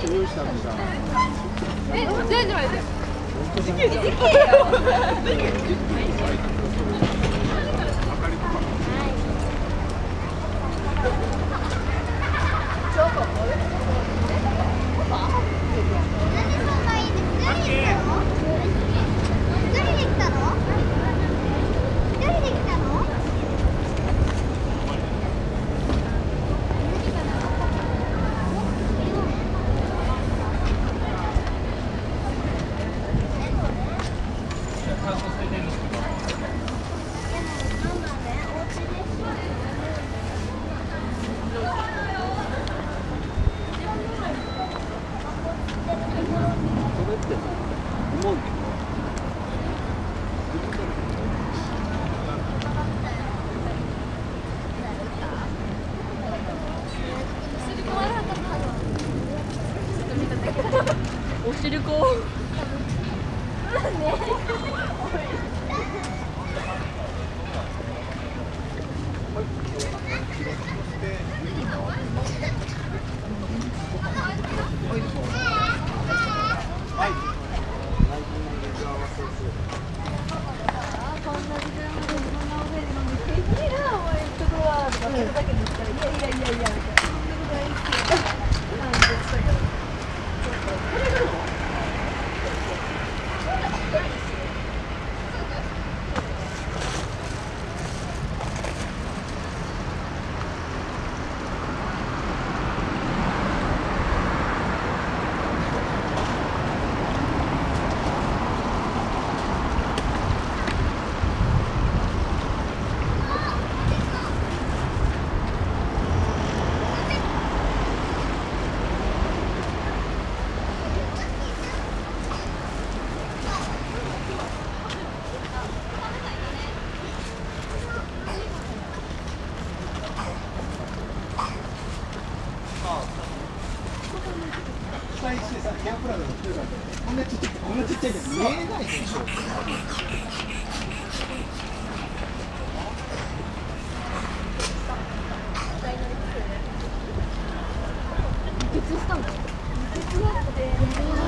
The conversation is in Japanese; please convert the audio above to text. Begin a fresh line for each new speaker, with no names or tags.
え、全然ないです。時期時期お
アプラグの普通だっちゃいこんなちっちゃいけど見えないでしょ。靴したの靴だって